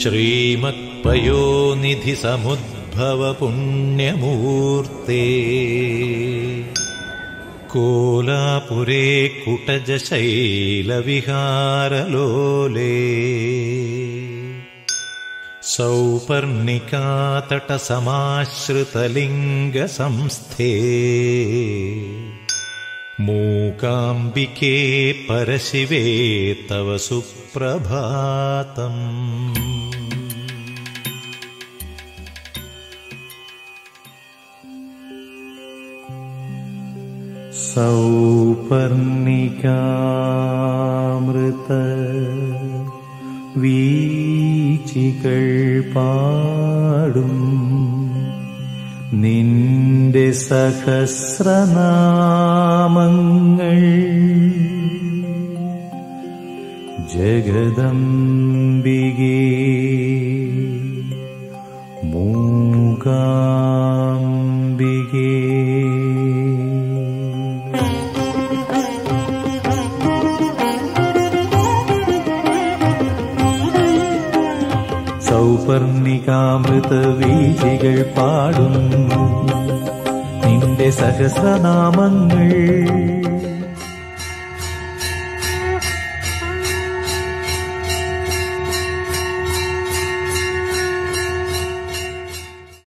श्रीमत्पयोनिधिसमुद्भवपुण्यमूर्ते कोलापुरे कुटजशैलविहारलोले सौपर्णिकातटसमाश्रितलिङ्गसंस्थे मूकाम्बिके परशिवे तव सुप्रभातम्। सौपर्णिकामृत वीचिकल्पाडुम्। निन् നിന്റെ സഹസ്രനാമങ്ങൾ. ജഗദംബികേ മൂകാംബികേ. സൗപർണികാമൃത വീജികൾ പാടുന്നു. നിന്റെ സഹസ്രനാമങ്ങൾ